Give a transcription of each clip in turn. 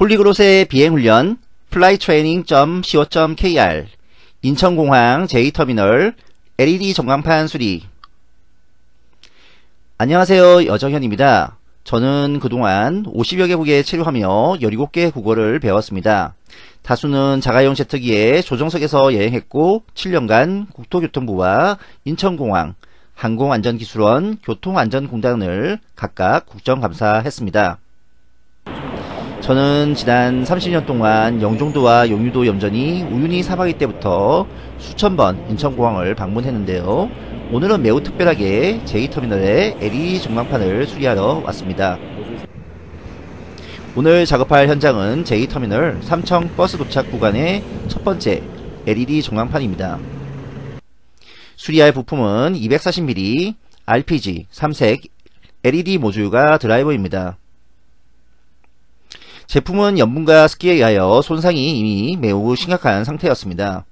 폴리그롯의 비행훈련 flytraining.co.kr 인천공항 제2터미널 LED 전광판 수리 안녕하세요 여정현입니다. 저는 그동안 50여 개국에 체류하며 17개 국어를 배웠습니다. 다수는 자가용 제트기에 조정석에서 여행했고 7년간 국토교통부와 인천공항, 항공안전기술원, 교통안전공단을 각각 국정감사했습니다. 저는 지난 30년 동안 영종도와 용유도 염전이 우윤희 사망일 때부터 수천 번 인천공항을 방문했는데요. 오늘은 매우 특별하게 제2터미널에 LED 전광판을 수리하러 왔습니다. 오늘 작업할 현장은 제2터미널 삼청 버스 도착 구간의 첫 번째 LED 전광판입니다. 수리할 부품은 240mm RPG 3색 LED 모듈과 드라이버입니다. 제품은 염분과 습기에 의하여 손상이 이미 매우 심각한 상태였습니다.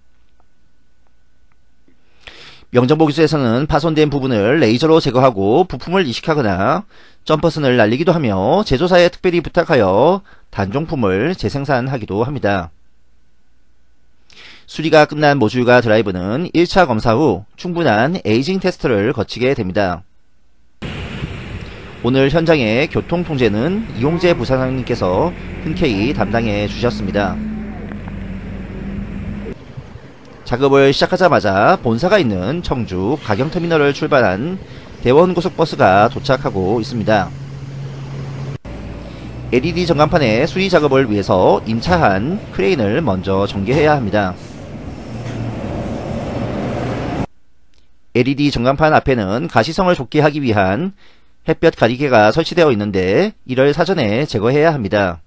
명정보 기술에서는 파손된 부분을 레이저로 제거하고 부품을 이식하거나 점퍼선을 날리기도 하며 제조사에 특별히 부탁하여 단종품을 재생산하기도 합니다. 수리가 끝난 모듈과 드라이브는 1차 검사 후 충분한 에이징 테스트를 거치게 됩니다. 오늘 현장의 교통통제는 이용재 부사장님께서 흔쾌히 담당해 주셨습니다. 작업을 시작하자마자 본사가 있는 청주 가경터미널을 출발한 대원고속버스가 도착하고 있습니다. LED 전광판의 수리 작업을 위해서 임차한 크레인을 먼저 전개해야 합니다. LED 전광판 앞에는 가시성을 좋게 하기 위한 햇볕 가리개가 설치되어 있는데 이를 사전에 제거해야 합니다.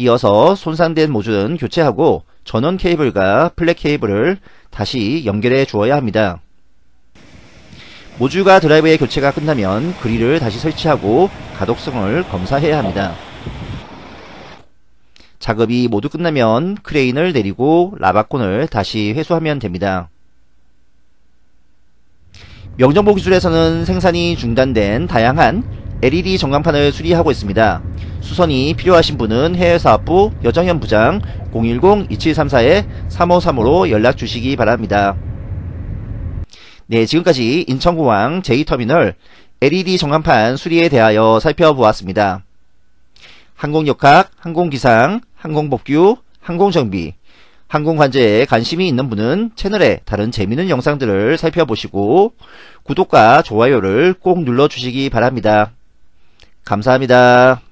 이어서 손상된 모듈은 교체하고 전원 케이블과 플랫 케이블을 다시 연결해 주어야 합니다. 모듈과 드라이브의 교체가 끝나면 그릴을 다시 설치하고 가독성을 검사해야 합니다. 작업이 모두 끝나면 크레인을 내리고 라바콘을 다시 회수하면 됩니다. 명정보 기술에서는 생산이 중단된 다양한 LED 전광판을 수리하고 있습니다. 수선이 필요하신 분은 해외사업부 여정현 부장 010-2734-3535로 연락 주시기 바랍니다. 네, 지금까지 인천공항 제2터미널 LED 전광판 수리에 대하여 살펴보았습니다. 항공역학, 항공기상, 항공법규, 항공정비, 항공관제에 관심이 있는 분은 채널에 다른 재미있는 영상들을 살펴보시고 구독과 좋아요를 꼭 눌러주시기 바랍니다. 감사합니다.